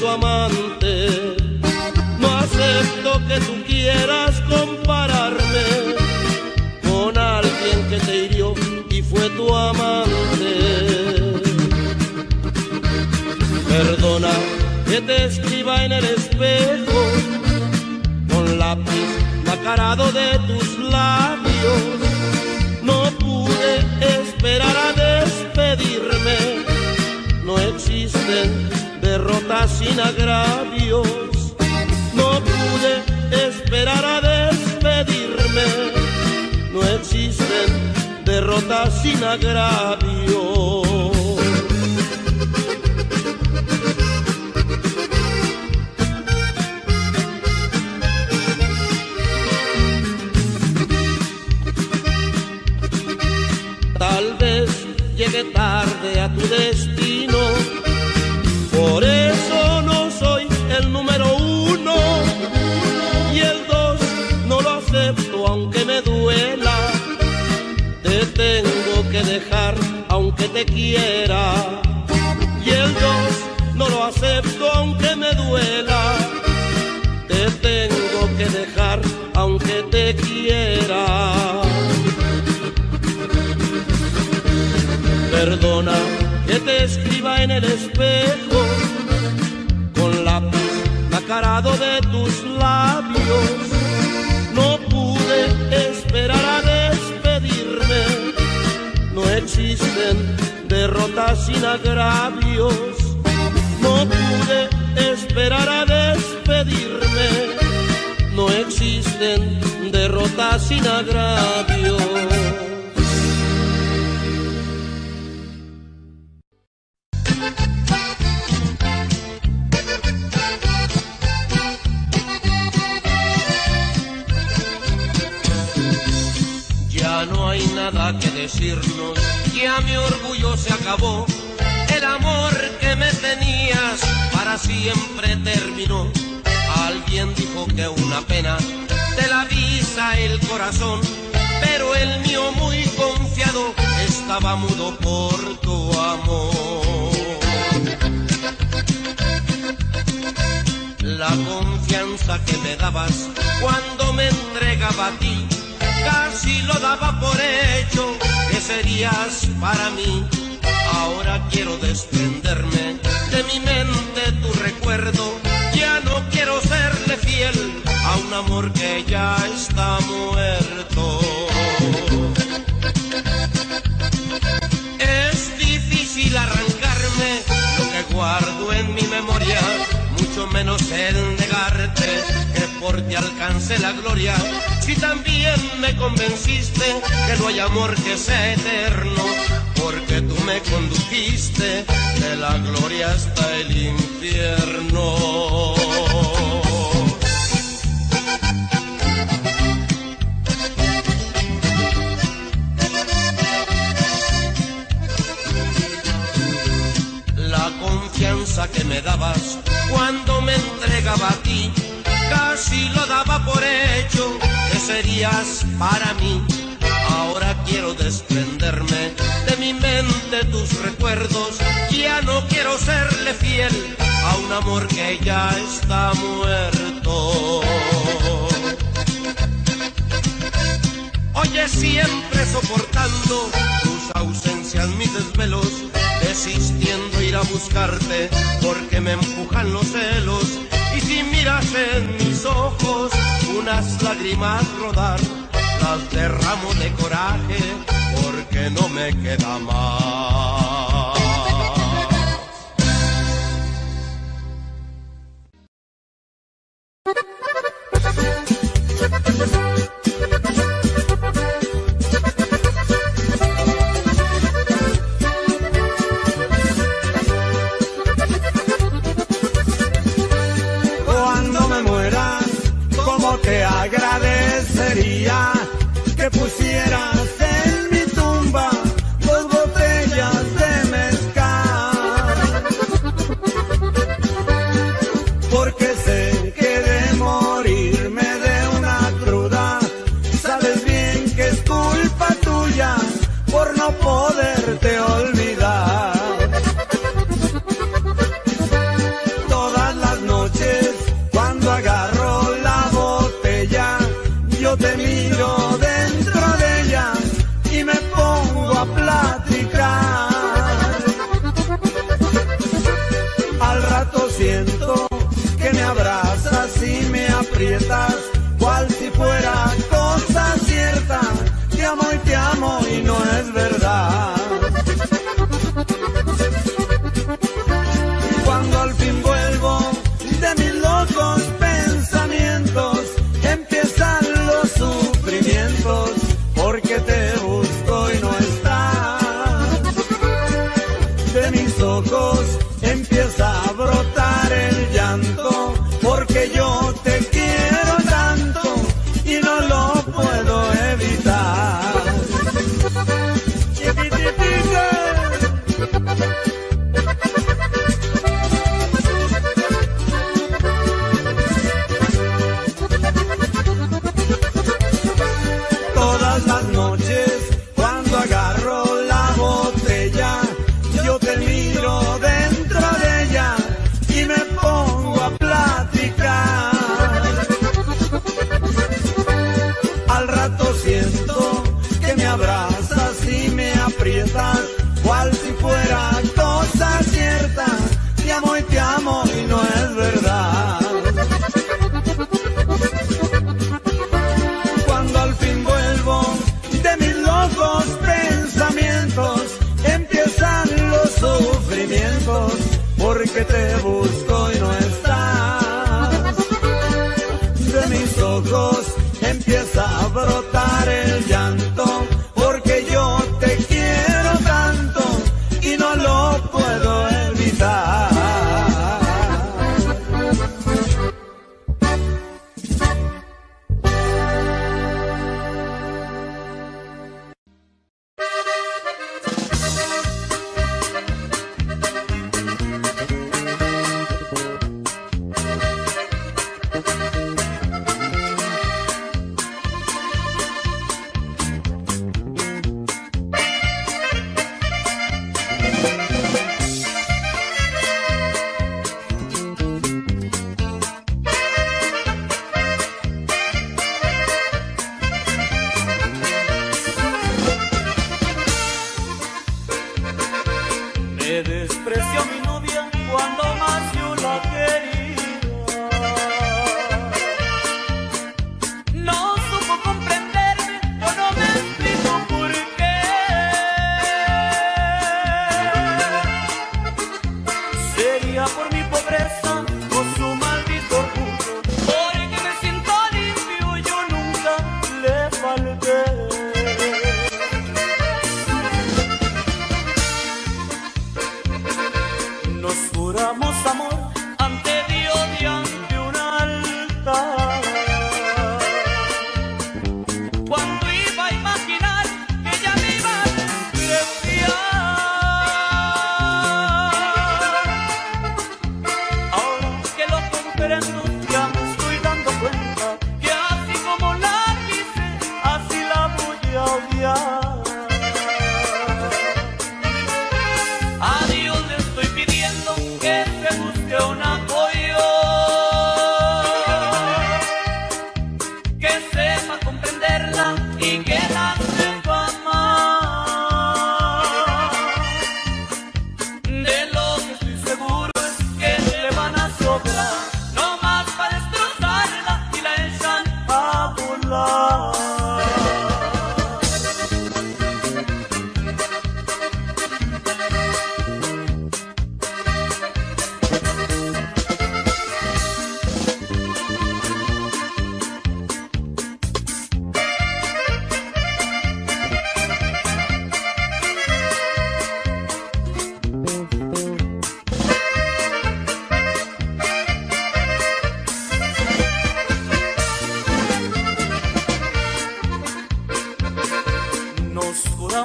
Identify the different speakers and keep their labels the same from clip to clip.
Speaker 1: Tu
Speaker 2: amante. No acepto que tú quieras compararme con alguien que te hirió y fue tu amante. Perdona que te escriba en el espejo con lápiz macarado de tus labios. No pude esperar a despedirme. No existen sin agravios. No pude esperar a despedirme. No existen derrotas sin agravios. Te quiera y el dos no lo acepto aunque me duela. Te tengo que dejar aunque te quiera. Perdona que te escriba en el espejo con lápiz macarado de tus labios. No pude esperar a despedirme. No existen derrotas sin agravios. No pude esperar a despedirme. No existen derrotas sin agravios. Una pena te la avisa el corazón, pero el mío muy confiado estaba mudo por tu amor. La confianza que me dabas cuando me entregaba a ti, casi lo daba por hecho que serías para mí. Ahora quiero desprenderme de mi mente tu recuerdo, ya no quiero serle fiel a un amor que ya está muerto. Es difícil arrancarme lo que guardo en mi memoria, mucho menos el que por ti alcance la gloria. Si también me convenciste que no hay amor que sea eterno, porque tú me condujiste de la gloria hasta el infierno. La confianza que me dabas cuando me entregaba a ti, casi lo daba por hecho que serías para mí. Ahora quiero desprenderme de mi mente tus recuerdos, ya no quiero serle fiel a un amor que ya está muerto. Oye, siempre soportando tus ausencias, mis desvelos, desistiendo ir a buscarte porque me empujan los celos. Y si miras en mis ojos unas lágrimas rodar, las derramo de coraje porque no me queda más.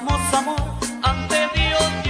Speaker 1: somos amor
Speaker 3: ante Dios.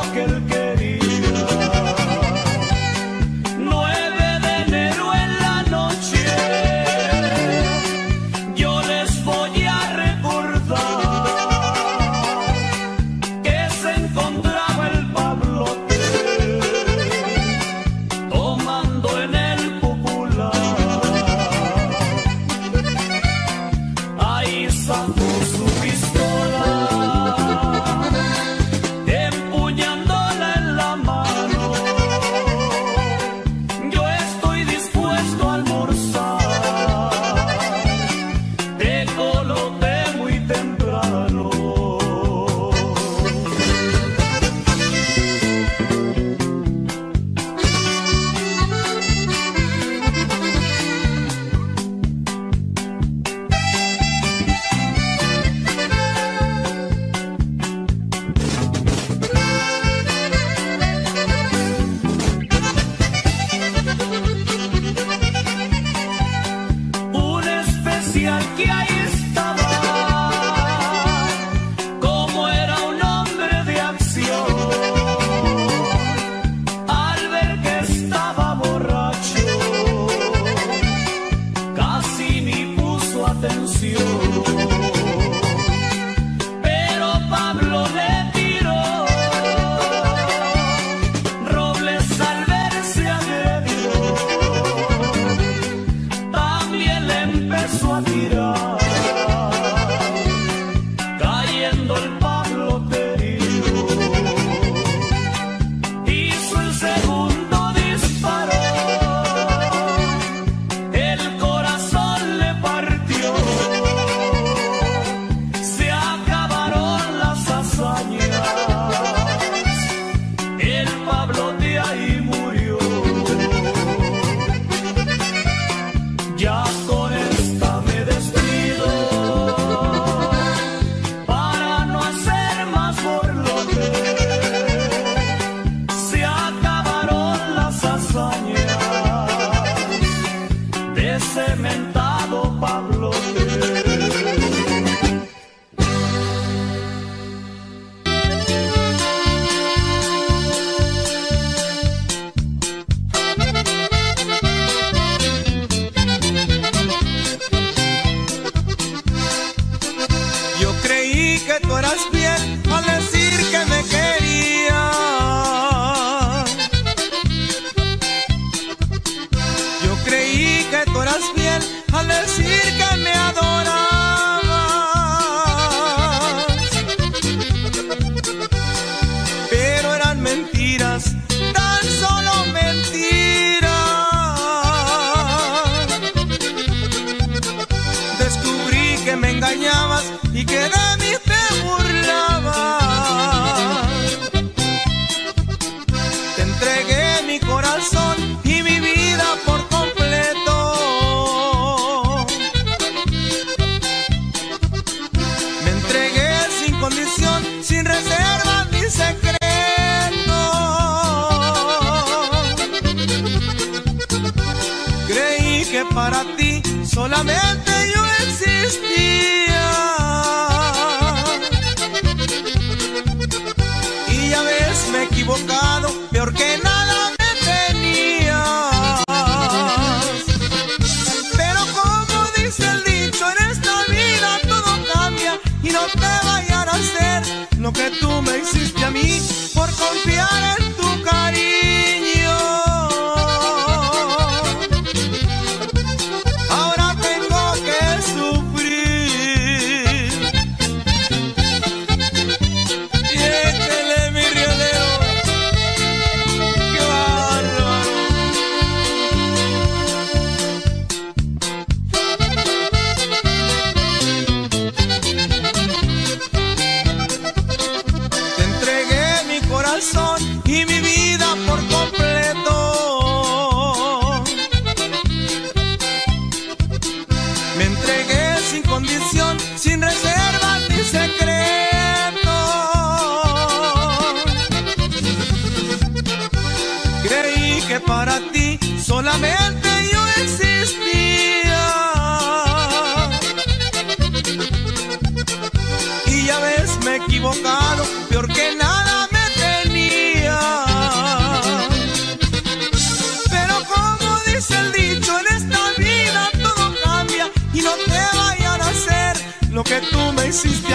Speaker 3: Haciendo lo que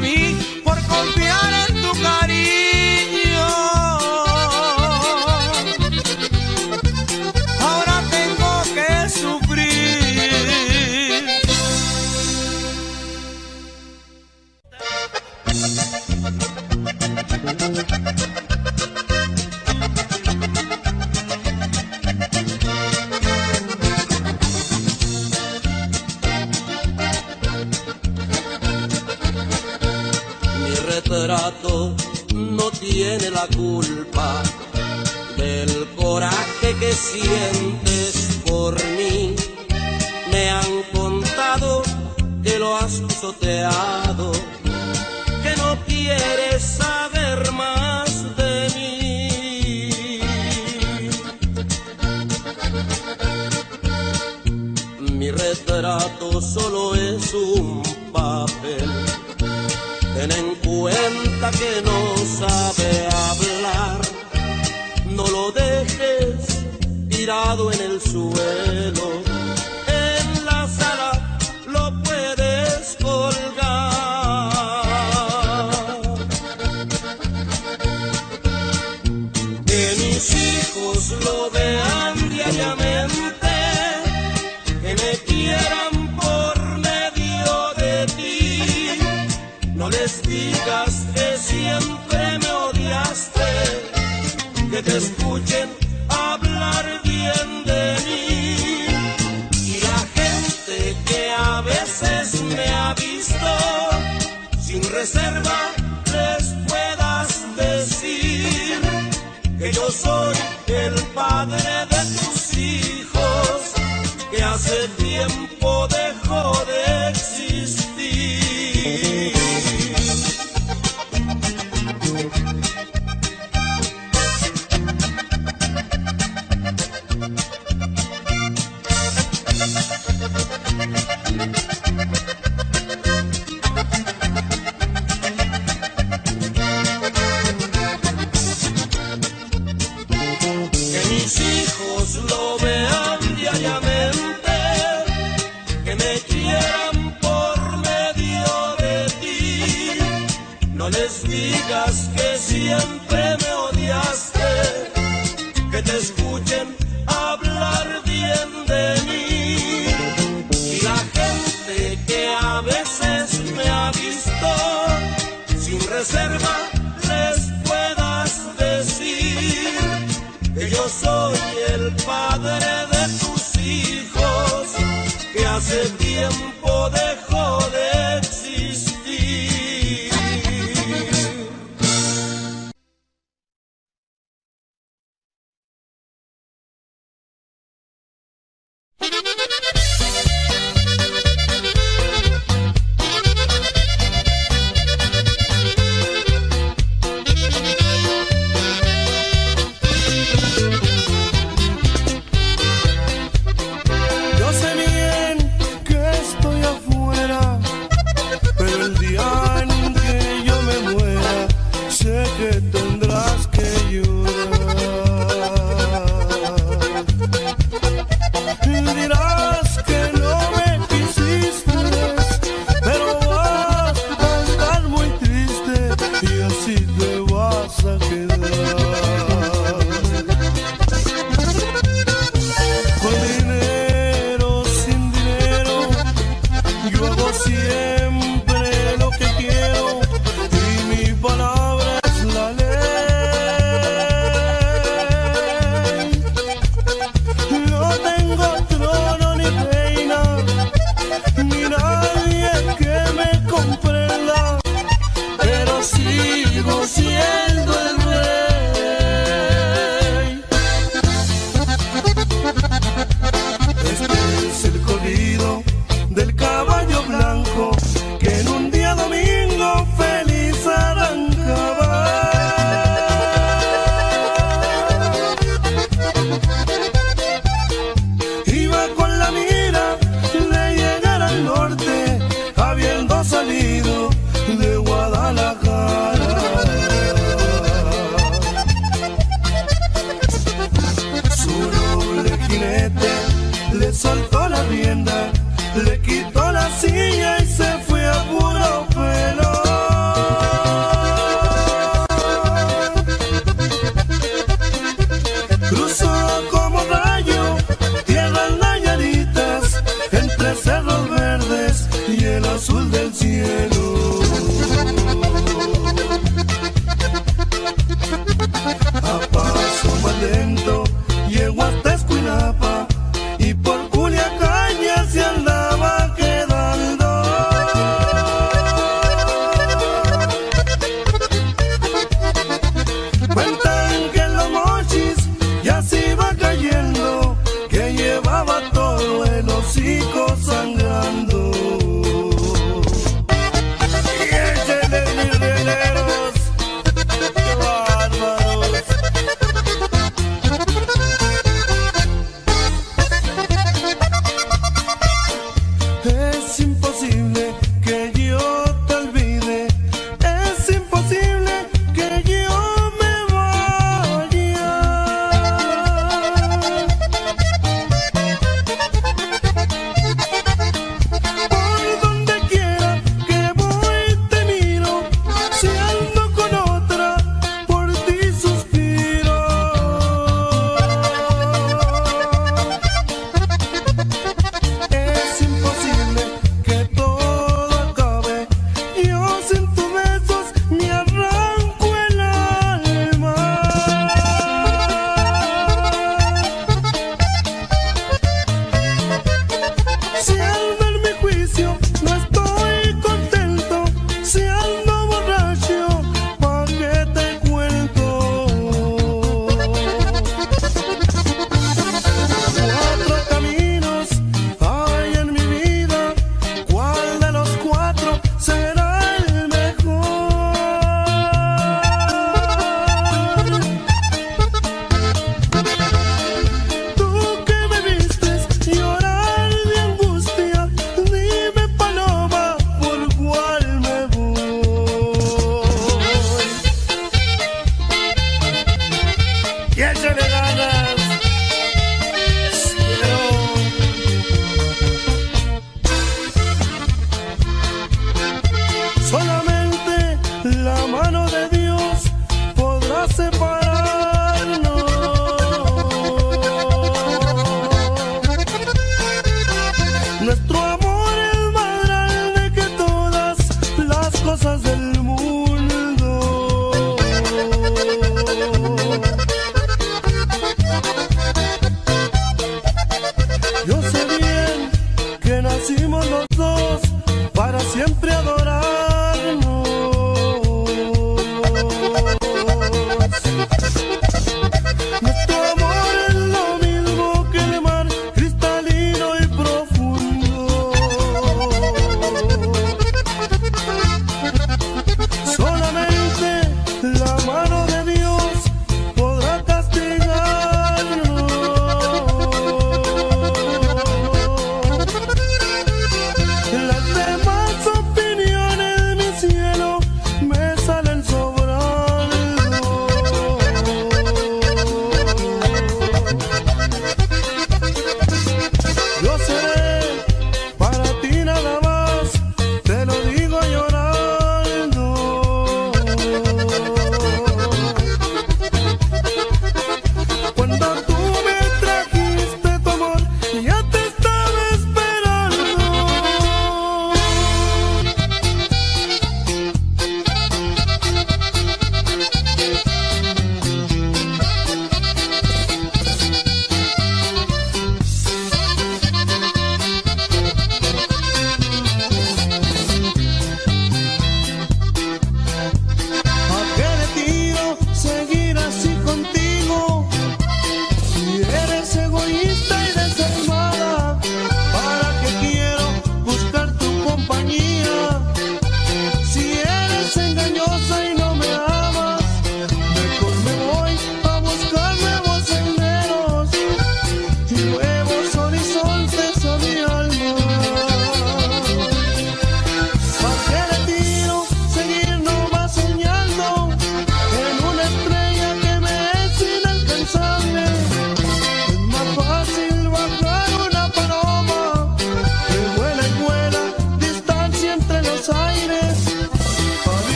Speaker 2: me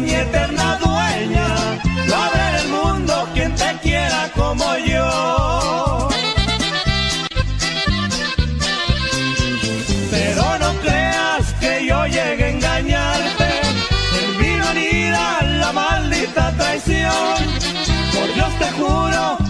Speaker 2: mi eterna dueña. No habrá en el
Speaker 1: mundo
Speaker 2: quien te quiera como yo. Pero no creas que yo llegue a engañarte. En mi venida la maldita traición. Por Dios te juro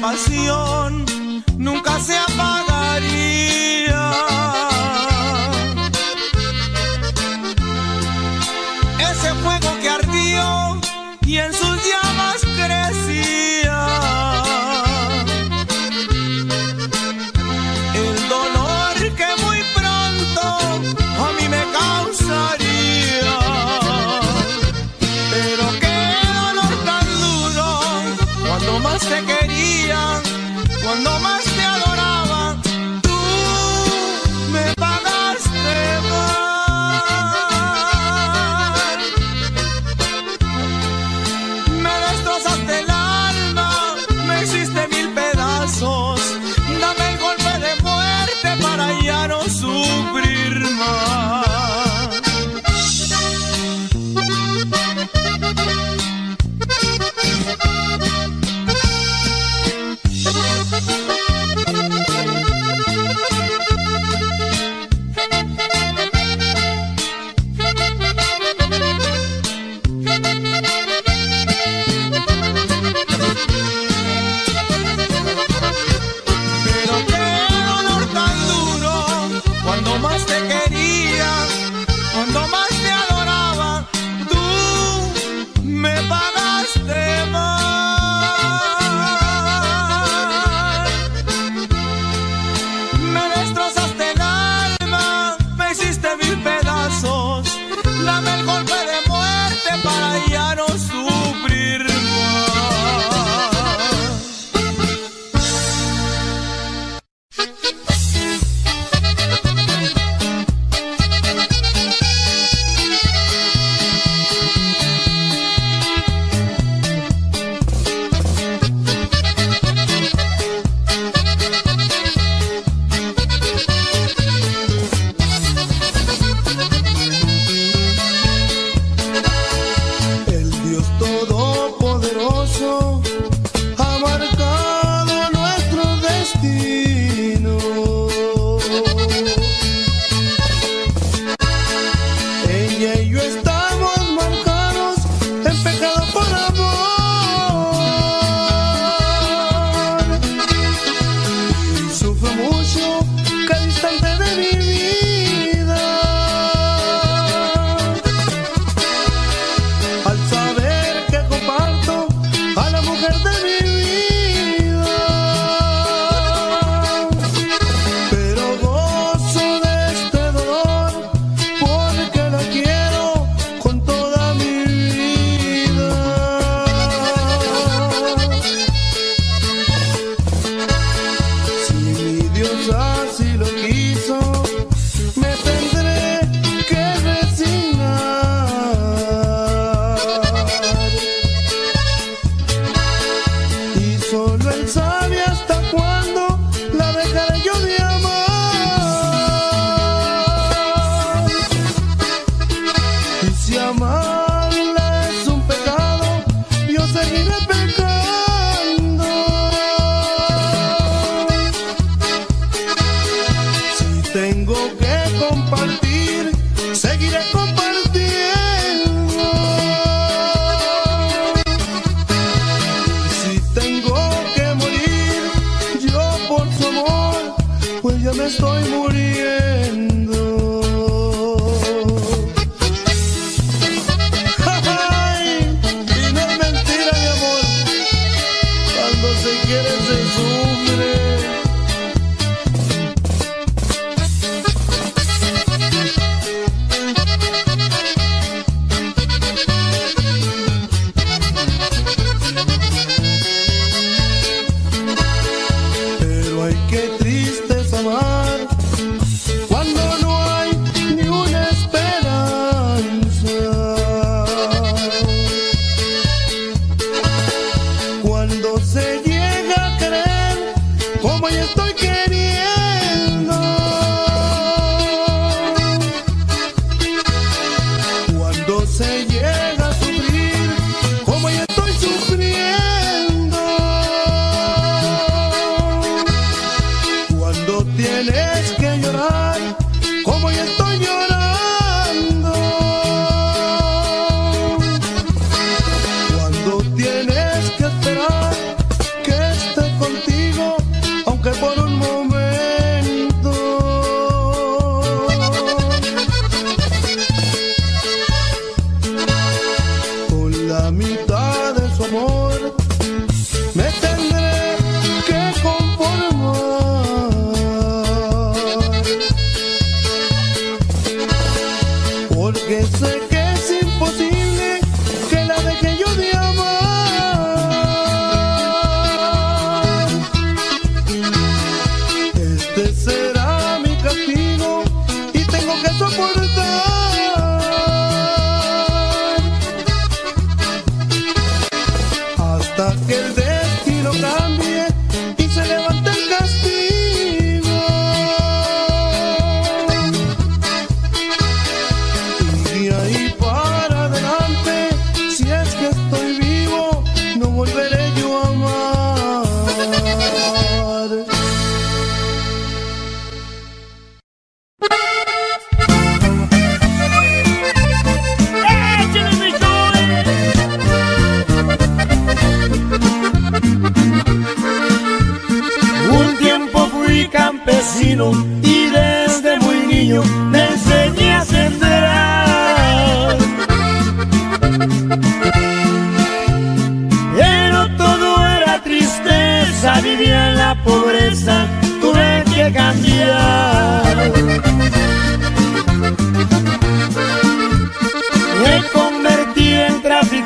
Speaker 1: pasión nunca se apagaría.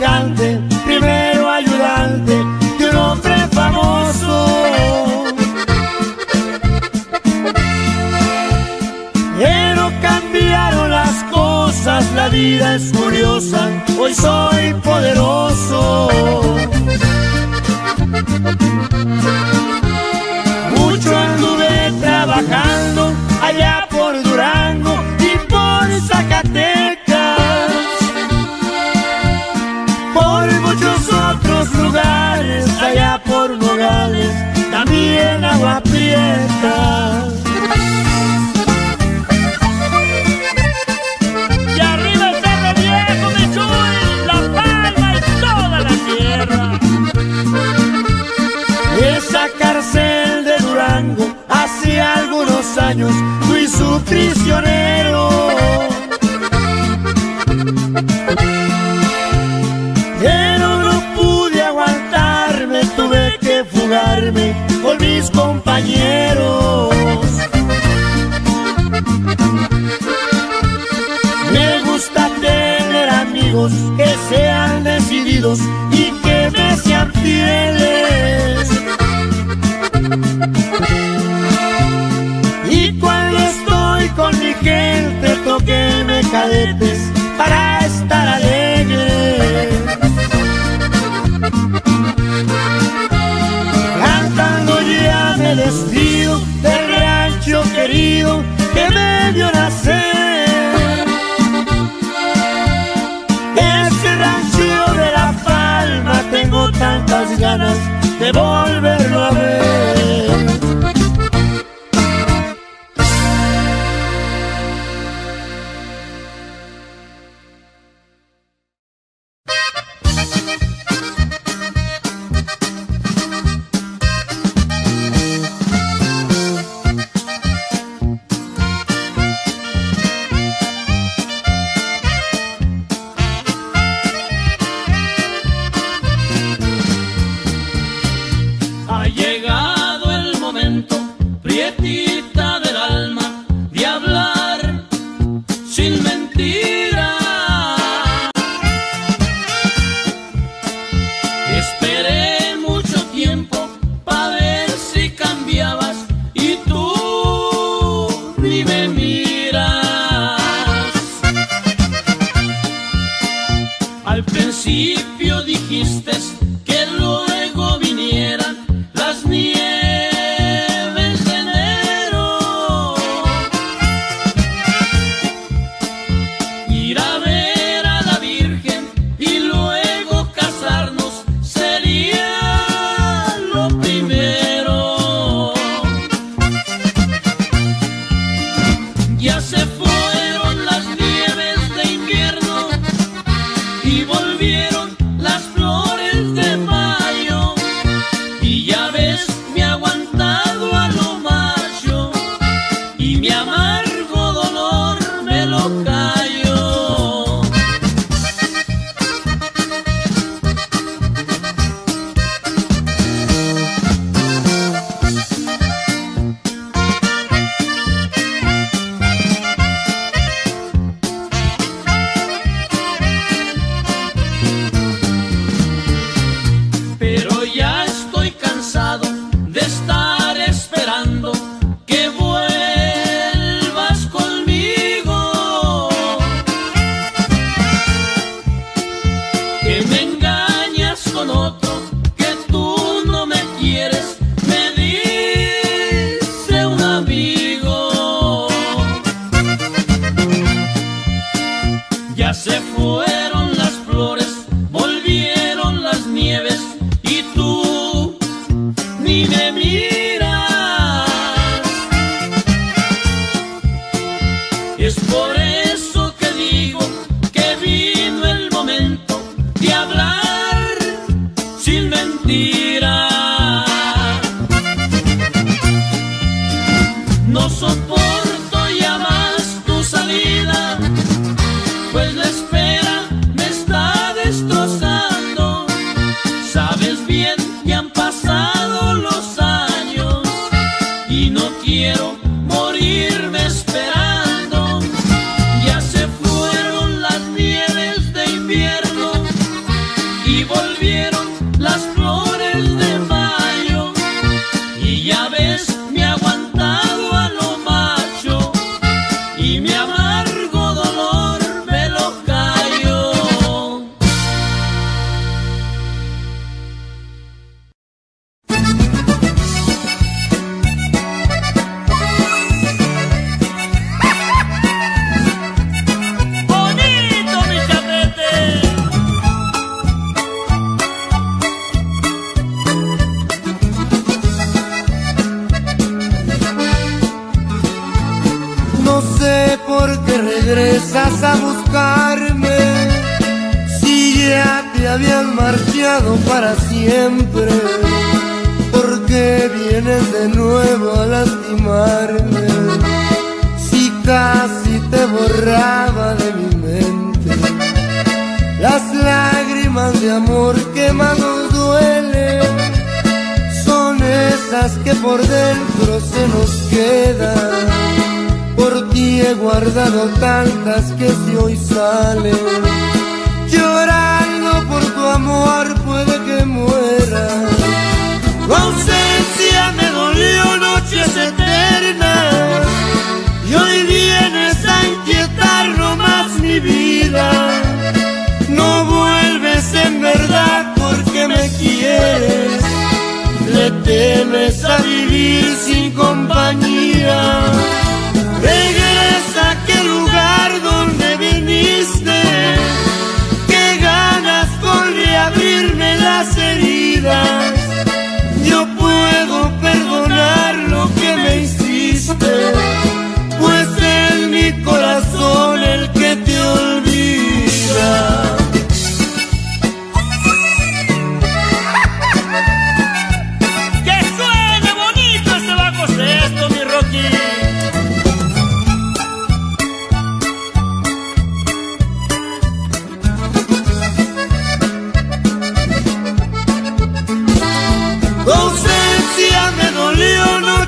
Speaker 4: Esperé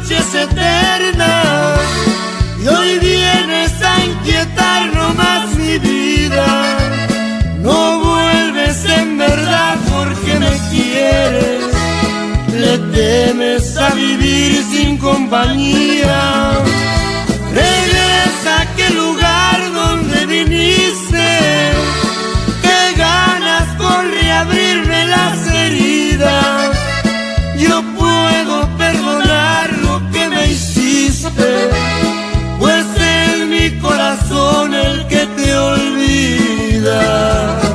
Speaker 4: noches eternas. Y hoy vienes a inquietar no más mi vida. No vuelves en verdad porque me quieres, le temes a vivir sin compañía. pues es mi corazón el que te olvida.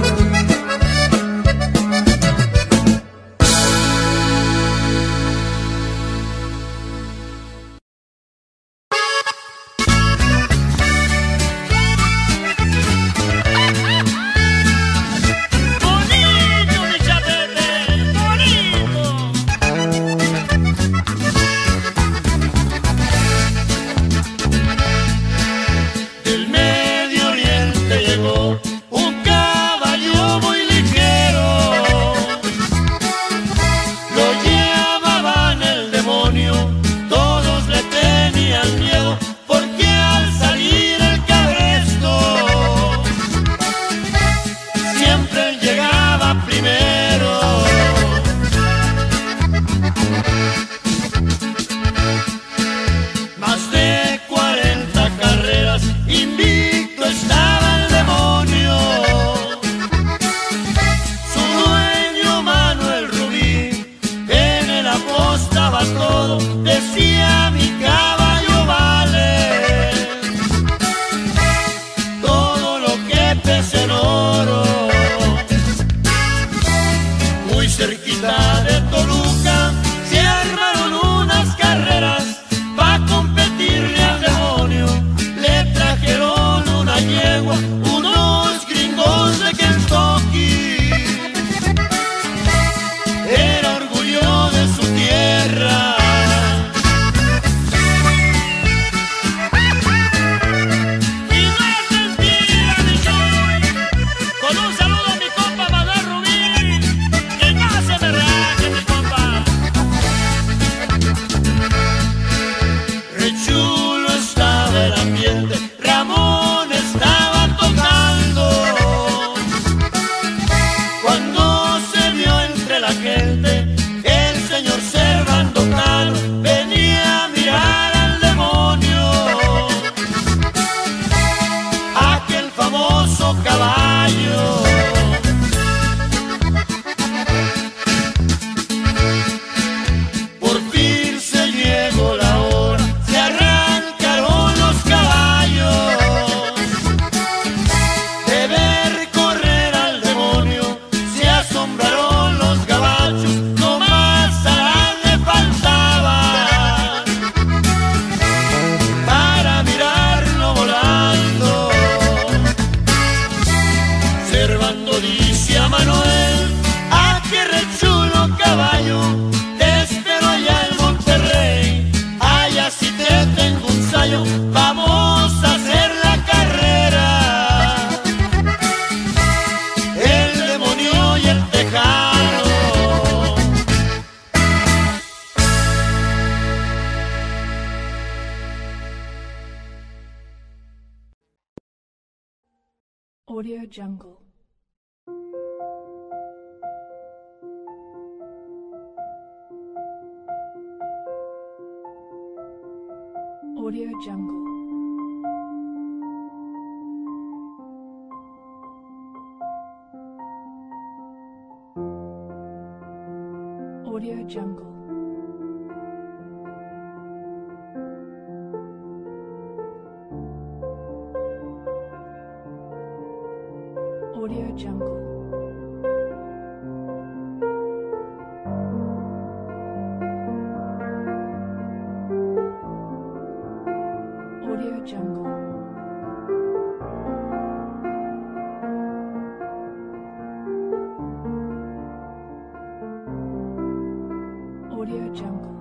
Speaker 5: Audio Jungle.